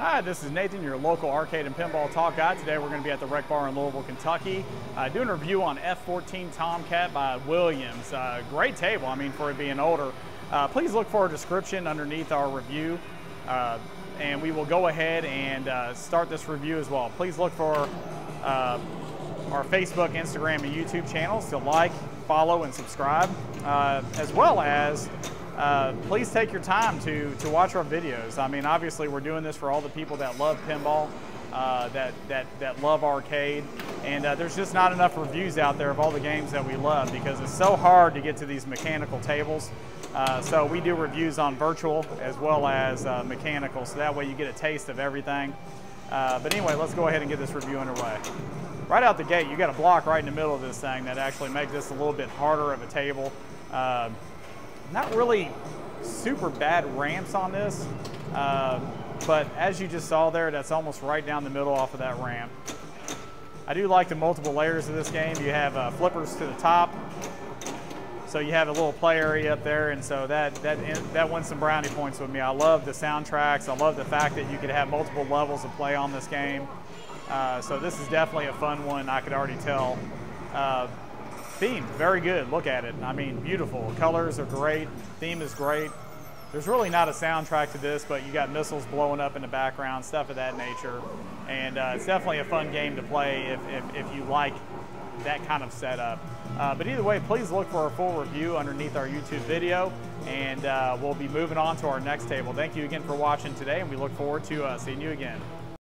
Hi, this is Nathan, your local arcade and pinball talk guy. Today we're going to be at the Rec Bar in Louisville, Kentucky, uh, doing a review on F14 Tomcat by Williams. Uh, great table, I mean, for it being older. Uh, please look for a description underneath our review, uh, and we will go ahead and uh, start this review as well. Please look for uh, our Facebook, Instagram, and YouTube channels to like, follow, and subscribe, as well as uh, please take your time to, to watch our videos. I mean, obviously we're doing this for all the people that love pinball, uh, that, that, that love arcade, and uh, there's just not enough reviews out there of all the games that we love because it's so hard to get to these mechanical tables. Uh, so we do reviews on virtual as well as uh, mechanical, so that way you get a taste of everything. But anyway, let's go ahead and get this review underway. Right out the gate, you got a block right in the middle of this thing that actually makes this a little bit harder of a table. Not really super bad ramps on this, uh, but as you just saw there, that's almost right down the middle off of that ramp. I do like the multiple layers of this game. You have uh, flippers to the top, so you have a little play area up there, and so that that that wins some brownie points with me. I love the soundtracks. I love the fact that you could have multiple levels of play on this game. Uh, so this is definitely a fun one. I could already tell. Uh, Theme, very good. Look at it. I mean, beautiful. Colors are great. Theme is great. There's really not a soundtrack to this, but you got missiles blowing up in the background, stuff of that nature. And uh, it's definitely a fun game to play if, if, if you like that kind of setup. Uh, but either way, please look for a full review underneath our YouTube video, and uh, we'll be moving on to our next table. Thank you again for watching today, and we look forward to uh, seeing you again.